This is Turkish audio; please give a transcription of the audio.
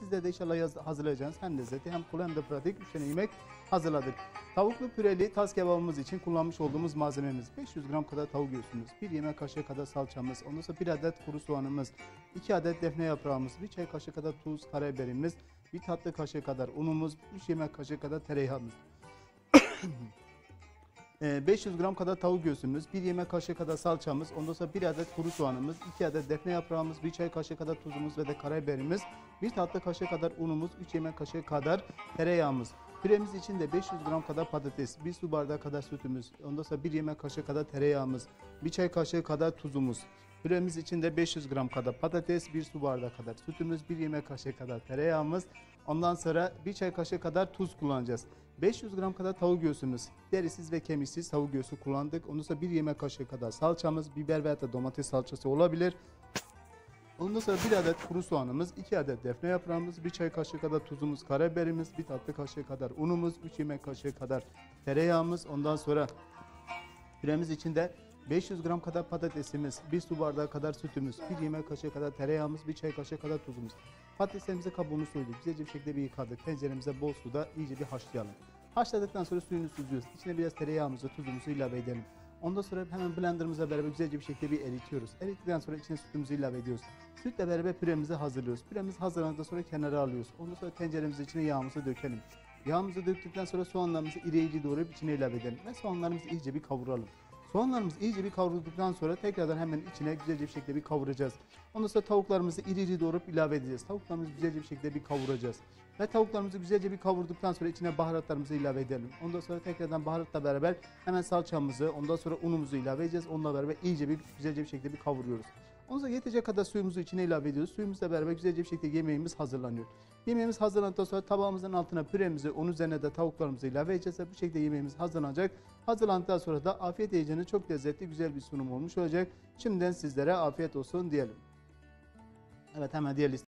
Sizler de inşallah hazırlayacağınız hem lezzetli hem kolay hem de pratik 3 tane yemek hazırladık. Tavuklu püreli tas kebabımız için kullanmış olduğumuz malzememiz 500 gram kadar tavuk göğsümüz, 1 yemek kaşığı kadar salçamız, ondan sonra 1 adet kuru soğanımız, 2 adet defne yaprağımız, 1 çay kaşığı kadar tuz, karabiberimiz, 1 tatlı kaşığı kadar unumuz, 3 yemek kaşığı kadar tereyağımız. Ee, 500 gram kadar tavuk göğsümüz, 1 yemek kaşığı kadar salçamız, ondan sonra 1 adet kuru soğanımız, 2 adet defne yaprağımız, 1 çay kaşığı kadar tuzumuz ve de karabiberimiz, 1 tatlı kaşığı kadar unumuz, 3 yemek kaşığı kadar tereyağımız. Püremiz için de 500 gram kadar patates, 1 su bardağı kadar sütümüz, ondan sonra 1 yemek kaşığı kadar tereyağımız, 1 çay kaşığı kadar tuzumuz. Püremiz için de 500 gram kadar patates, 1 su bardağı kadar sütümüz, 1 yemek kaşığı kadar tereyağımız, ondan sonra 1 çay kaşığı kadar tuz kullanacağız. 500 gram kadar tavuk göğsümüz, derisiz ve kemiksiz tavuk göğsü kullandık. Ondan sonra 1 yemek kaşığı kadar salçamız, biber veya da domates salçası olabilir. Ondan sonra 1 adet kuru soğanımız, 2 adet defne yaprağımız, 1 çay kaşığı kadar tuzumuz, karabiberimiz, 1 tatlı kaşığı kadar unumuz, 3 yemek kaşığı kadar tereyağımız. Ondan sonra püremiz içinde 500 gram kadar patatesimiz, 1 su bardağı kadar sütümüz, 1 yemek kaşığı kadar tereyağımız, 1 çay kaşığı kadar tuzumuz. Patateslerimizi kabuğunu soyduk. Güzelce bir şekilde bir yıkadık. Tenceremize bol suda iyice bir haşlayalım. Haşladıktan sonra suyunu süzüyoruz. İçine biraz tereyağımızı, tuzumuzu ilave edelim. Ondan sonra hemen blenderımıza beraber güzelce bir şekilde bir eritiyoruz. Erittikten sonra içine sütümüzü ilave ediyoruz. Sütle beraber püremizi hazırlıyoruz. Püremiz hazırlandıktan sonra kenara alıyoruz. Ondan sonra tenceremizin içine yağımızı dökelim. Yağımızı döktükten sonra soğanlarımızı iri iri doğrayıp içine ilave edelim. Ve soğanlarımızı iyice bir kavuralım. Soğanlarımız iyice bir kavrulduktan sonra tekrardan hemen içine güzelce bir şekilde bir kavuracağız. Ondan sonra tavuklarımızı iri iri doğrayıp ilave edeceğiz. Tavuklarımızı güzelce bir şekilde bir kavuracağız. Ve tavuklarımızı güzelce bir kavurduktan sonra içine baharatlarımızı ilave edelim. Ondan sonra tekrardan baharatla beraber hemen salçamızı, ondan sonra unumuzu ilave edeceğiz. Onunla beraber iyice bir güzelce bir şekilde bir kavuruyoruz. Ondan sonra yetecek kadar suyumuzu içine ilave ediyoruz. Suyumuzla beraber güzelce bir şekilde yemeğimiz hazırlanıyor. Yemeğimiz hazırlandıktan sonra tabağımızın altına püremizi, onun üzerine de tavuklarımızı ilave edeceğiz. Bu şekilde yemeğimiz hazırlanacak. Hazırlandıktan sonra da afiyet yiyeceğiniz çok lezzetli, güzel bir sunum olmuş olacak. Şimdiden sizlere afiyet olsun diyelim. Evet hemen diğer liste.